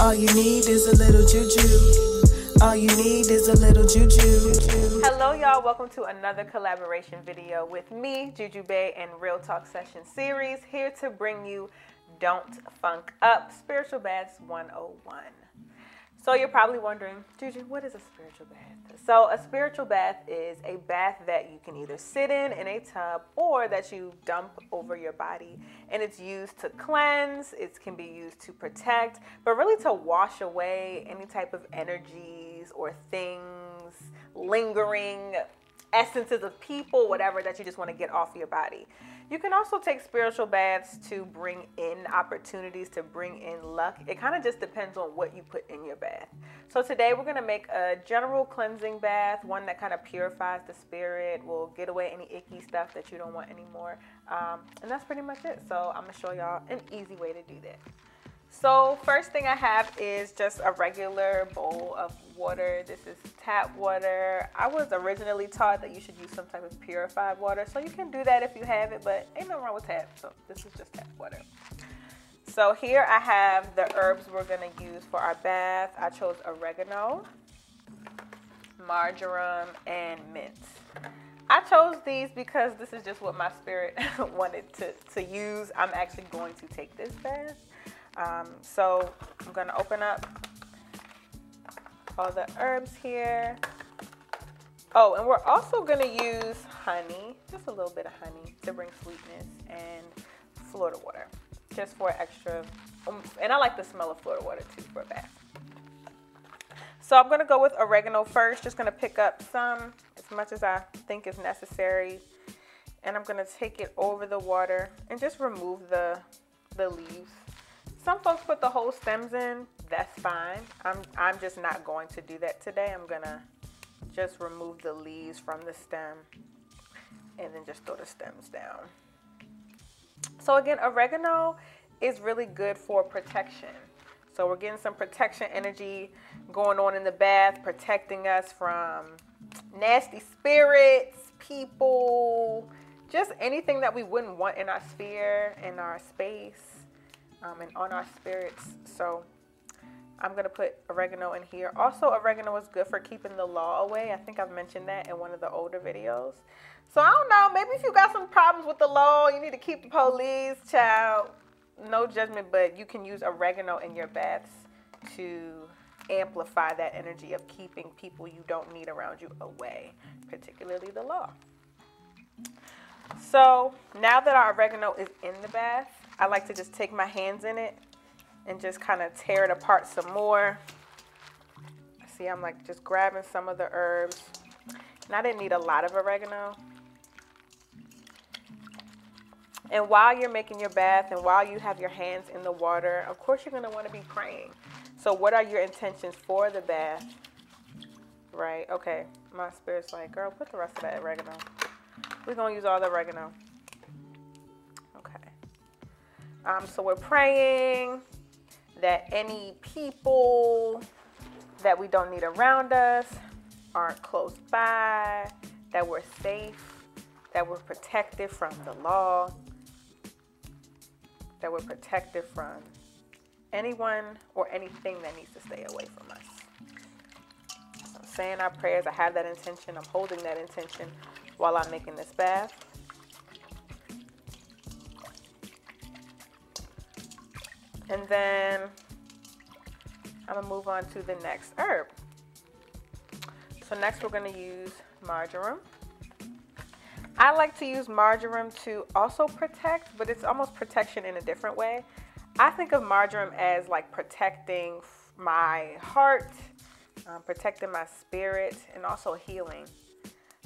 All you need is a little juju. All you need is a little juju. Hello, y'all. Welcome to another collaboration video with me, Juju Bae, and Real Talk Session Series. Here to bring you Don't Funk Up Spiritual Baths 101. So you're probably wondering, Juju, what is a spiritual bath? So a spiritual bath is a bath that you can either sit in in a tub or that you dump over your body. And it's used to cleanse, it can be used to protect, but really to wash away any type of energies or things, lingering essences of people, whatever that you just want to get off your body. You can also take spiritual baths to bring in opportunities, to bring in luck. It kind of just depends on what you put in your bath. So today we're going to make a general cleansing bath, one that kind of purifies the spirit, will get away any icky stuff that you don't want anymore. Um, and that's pretty much it. So I'm going to show y'all an easy way to do that. So first thing I have is just a regular bowl of water. This is tap water. I was originally taught that you should use some type of purified water. So you can do that if you have it, but ain't nothing wrong with tap. So this is just tap water. So here I have the herbs we're gonna use for our bath. I chose oregano, marjoram, and mint. I chose these because this is just what my spirit wanted to, to use. I'm actually going to take this bath. Um, so I'm gonna open up all the herbs here. Oh, and we're also gonna use honey, just a little bit of honey to bring sweetness and Florida water, just for extra, um, and I like the smell of Florida water too for a bath. So I'm gonna go with oregano first, just gonna pick up some, as much as I think is necessary. And I'm gonna take it over the water and just remove the, the leaves some folks put the whole stems in. That's fine. I'm, I'm just not going to do that today. I'm going to just remove the leaves from the stem and then just throw the stems down. So again, oregano is really good for protection. So we're getting some protection energy going on in the bath, protecting us from nasty spirits, people, just anything that we wouldn't want in our sphere, in our space um, and on our spirits. So I'm going to put oregano in here. Also, oregano is good for keeping the law away. I think I've mentioned that in one of the older videos. So I don't know, maybe if you got some problems with the law, you need to keep the police, child. No judgment, but you can use oregano in your baths to amplify that energy of keeping people you don't need around you away, particularly the law. So now that our oregano is in the bath, I like to just take my hands in it and just kind of tear it apart some more. See, I'm like just grabbing some of the herbs. And I didn't need a lot of oregano. And while you're making your bath and while you have your hands in the water, of course you're going to want to be praying. So what are your intentions for the bath? Right? Okay. My spirit's like, girl, put the rest of that oregano. We're going to use all the oregano. Um, so we're praying that any people that we don't need around us aren't close by, that we're safe, that we're protected from the law, that we're protected from anyone or anything that needs to stay away from us. I'm saying our prayers, I have that intention, I'm holding that intention while I'm making this bath. And then I'm gonna move on to the next herb. So next we're gonna use marjoram. I like to use marjoram to also protect, but it's almost protection in a different way. I think of marjoram as like protecting my heart, um, protecting my spirit, and also healing.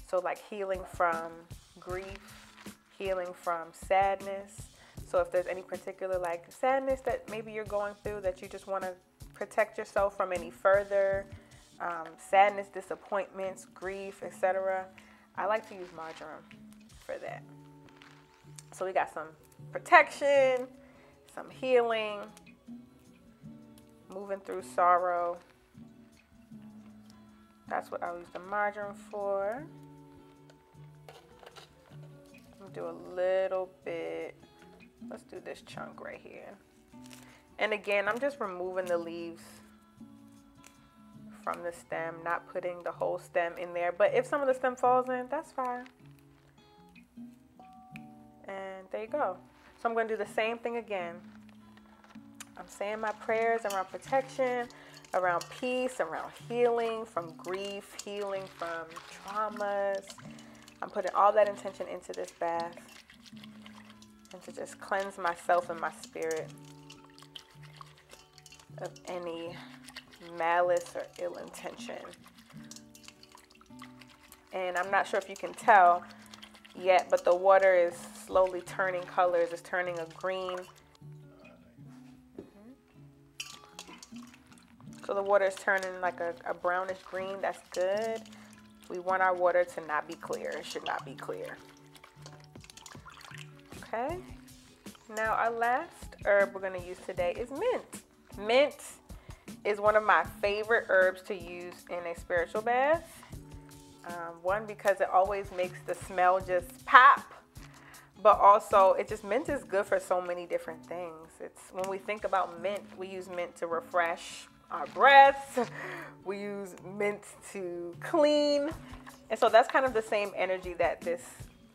So like healing from grief, healing from sadness, so if there's any particular like sadness that maybe you're going through that you just want to protect yourself from any further um, sadness, disappointments, grief, etc., I like to use marjoram for that. So we got some protection, some healing, moving through sorrow. That's what I'll use the marjoram for. do a little bit Let's do this chunk right here. And again, I'm just removing the leaves from the stem, not putting the whole stem in there. But if some of the stem falls in, that's fine. And there you go. So I'm going to do the same thing again. I'm saying my prayers around protection, around peace, around healing from grief, healing from traumas. I'm putting all that intention into this bath and to just cleanse myself and my spirit of any malice or ill intention. And I'm not sure if you can tell yet, but the water is slowly turning colors. It's turning a green. So the water is turning like a, a brownish green. That's good. We want our water to not be clear. It should not be clear. Okay. Now our last herb we're going to use today is mint. Mint is one of my favorite herbs to use in a spiritual bath. Um, one, because it always makes the smell just pop, but also it just mint is good for so many different things. It's when we think about mint, we use mint to refresh our breaths, we use mint to clean, and so that's kind of the same energy that this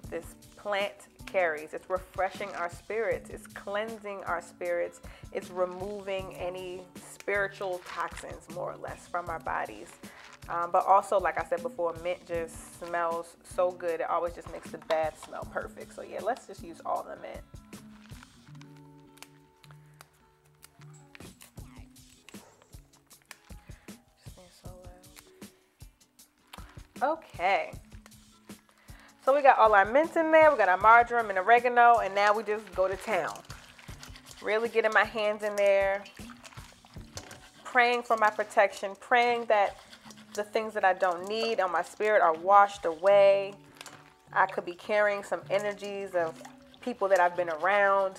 this plant carries. It's refreshing our spirits, it's cleansing our spirits, it's removing any spiritual toxins, more or less, from our bodies. Um, but also, like I said before, mint just smells so good. It always just makes the bath smell perfect. So, yeah, let's just use all the mint. Okay. So we got all our mint in there. We got our marjoram and oregano. And now we just go to town. Really getting my hands in there. Praying for my protection. Praying that the things that I don't need on my spirit are washed away. I could be carrying some energies of people that I've been around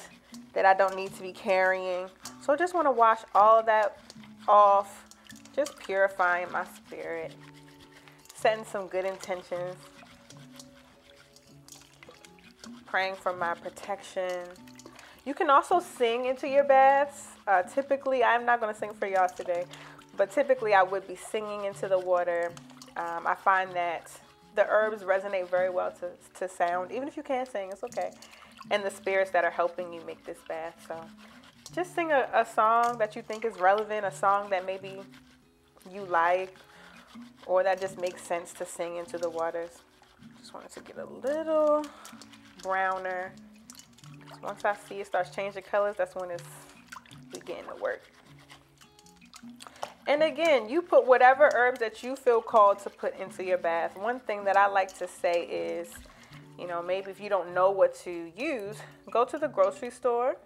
that I don't need to be carrying. So I just want to wash all of that off. Just purifying my spirit. Setting some good intentions praying for my protection. You can also sing into your baths. Uh, typically, I'm not going to sing for y'all today, but typically I would be singing into the water. Um, I find that the herbs resonate very well to, to sound. Even if you can't sing, it's okay. And the spirits that are helping you make this bath. So just sing a, a song that you think is relevant, a song that maybe you like, or that just makes sense to sing into the waters. Just wanted to get a little browner. Once I see it starts changing colors, that's when it's beginning to work. And again, you put whatever herbs that you feel called to put into your bath. One thing that I like to say is, you know, maybe if you don't know what to use, go to the grocery store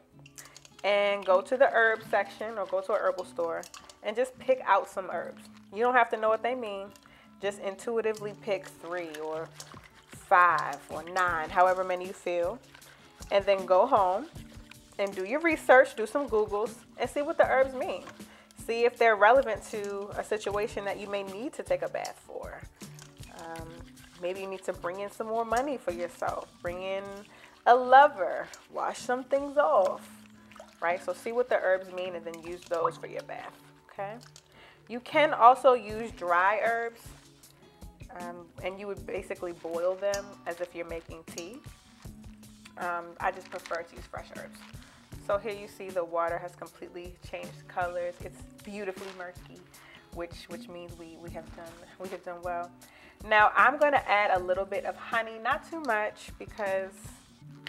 and go to the herb section or go to a herbal store and just pick out some herbs. You don't have to know what they mean. Just intuitively pick three or five or nine, however many you feel, and then go home and do your research, do some Googles, and see what the herbs mean. See if they're relevant to a situation that you may need to take a bath for. Um, maybe you need to bring in some more money for yourself, bring in a lover, wash some things off, right? So see what the herbs mean and then use those for your bath, okay? You can also use dry herbs um, and you would basically boil them as if you're making tea. Um, I just prefer to use fresh herbs. So here you see the water has completely changed colors. It's beautifully murky, which which means we, we have done we have done well. Now I'm going to add a little bit of honey, not too much because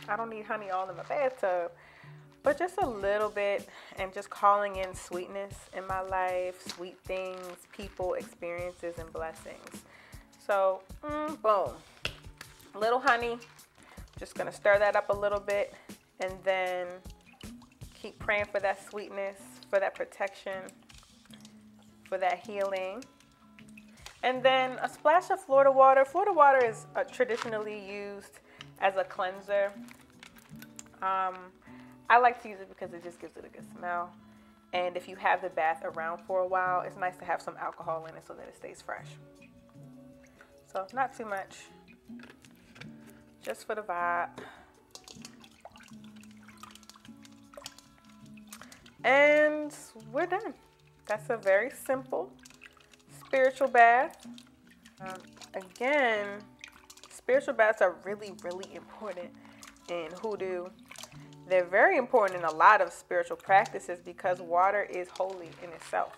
I don't need honey all in my bathtub, but just a little bit and just calling in sweetness in my life, sweet things, people, experiences, and blessings. So, mm, boom. Little honey. Just gonna stir that up a little bit and then keep praying for that sweetness, for that protection, for that healing. And then a splash of Florida water. Florida water is uh, traditionally used as a cleanser. Um, I like to use it because it just gives it a good smell. And if you have the bath around for a while, it's nice to have some alcohol in it so that it stays fresh. So not too much, just for the vibe. And we're done. That's a very simple spiritual bath. Um, again, spiritual baths are really, really important in hoodoo. They're very important in a lot of spiritual practices because water is holy in itself.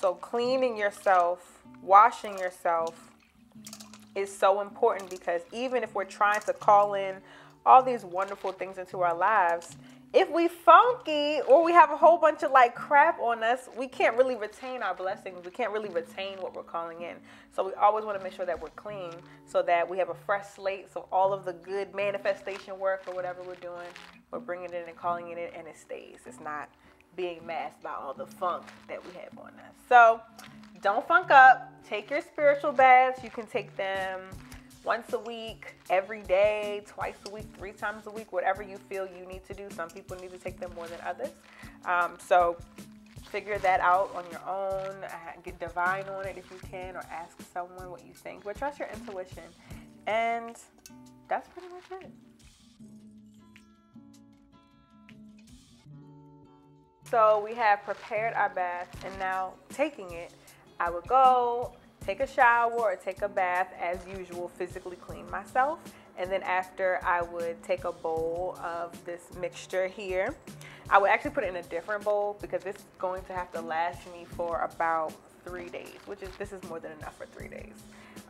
So, cleaning yourself, washing yourself is so important because even if we're trying to call in all these wonderful things into our lives, if we funky or we have a whole bunch of like crap on us, we can't really retain our blessings. We can't really retain what we're calling in. So we always want to make sure that we're clean so that we have a fresh slate. So all of the good manifestation work or whatever we're doing, we're bringing it in and calling it in and it stays. It's not being masked by all the funk that we have on us. So don't funk up. Take your spiritual baths. You can take them once a week, every day, twice a week, three times a week, whatever you feel you need to do. Some people need to take them more than others. Um, so figure that out on your own. Get divine on it if you can, or ask someone what you think. But trust your intuition. And that's pretty much it. So we have prepared our bath and now taking it, I would go take a shower or take a bath as usual, physically clean myself. And then after I would take a bowl of this mixture here. I would actually put it in a different bowl because it's going to have to last me for about three days, which is this is more than enough for three days.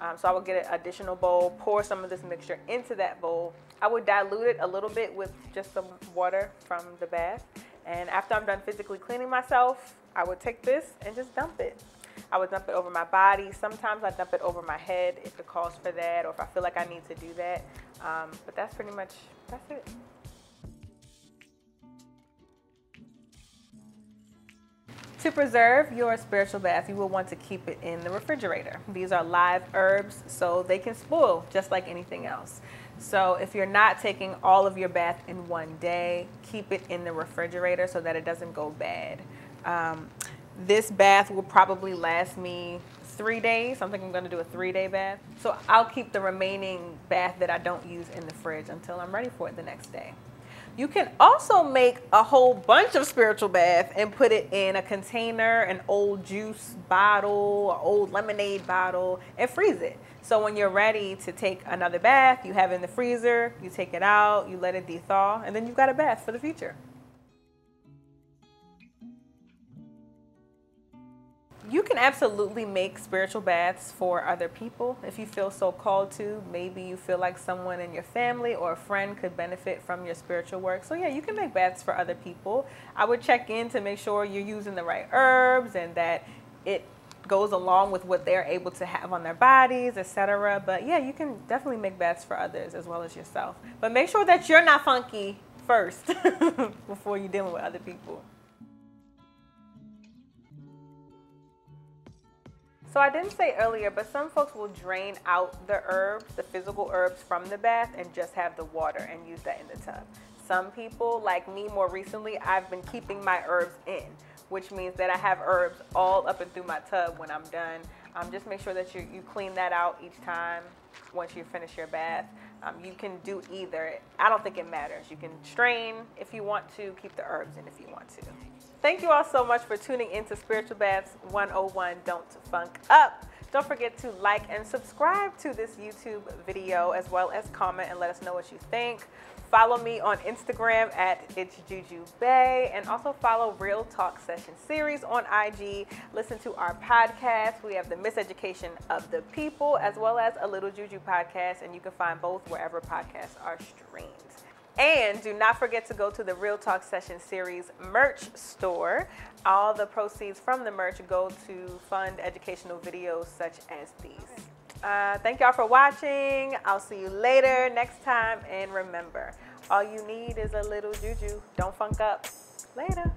Um, so I would get an additional bowl, pour some of this mixture into that bowl. I would dilute it a little bit with just some water from the bath and after I'm done physically cleaning myself, I would take this and just dump it. I would dump it over my body. Sometimes I dump it over my head if it calls for that or if I feel like I need to do that. Um, but that's pretty much, that's it. To preserve your spiritual bath, you will want to keep it in the refrigerator. These are live herbs, so they can spoil just like anything else. So if you're not taking all of your bath in one day, keep it in the refrigerator so that it doesn't go bad. Um, this bath will probably last me three days. I'm thinking I'm going to do a three day bath. So I'll keep the remaining bath that I don't use in the fridge until I'm ready for it the next day. You can also make a whole bunch of spiritual bath and put it in a container, an old juice bottle, an old lemonade bottle, and freeze it. So when you're ready to take another bath, you have it in the freezer, you take it out, you let it de-thaw, and then you've got a bath for the future. You can absolutely make spiritual baths for other people if you feel so called to. Maybe you feel like someone in your family or a friend could benefit from your spiritual work. So, yeah, you can make baths for other people. I would check in to make sure you're using the right herbs and that it goes along with what they're able to have on their bodies, etc. But yeah, you can definitely make baths for others as well as yourself. But make sure that you're not funky first before you're dealing with other people. So I didn't say earlier, but some folks will drain out the herbs, the physical herbs from the bath and just have the water and use that in the tub. Some people, like me more recently, I've been keeping my herbs in which means that I have herbs all up and through my tub when I'm done. Um, just make sure that you, you clean that out each time once you finish your bath. Um, you can do either. I don't think it matters. You can strain if you want to, keep the herbs in if you want to. Thank you all so much for tuning into Spiritual Baths 101 Don't Funk Up. Don't forget to like and subscribe to this YouTube video as well as comment and let us know what you think. Follow me on Instagram at It's Juju Bae and also follow Real Talk Session Series on IG. Listen to our podcast. We have the Miseducation of the People as well as a Little Juju podcast, and you can find both wherever podcasts are streamed. And do not forget to go to the Real Talk Session Series merch store. All the proceeds from the merch go to fund educational videos such as these. Uh, thank y'all for watching. I'll see you later next time. And remember, all you need is a little juju. Don't funk up. Later.